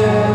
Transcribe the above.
Yeah.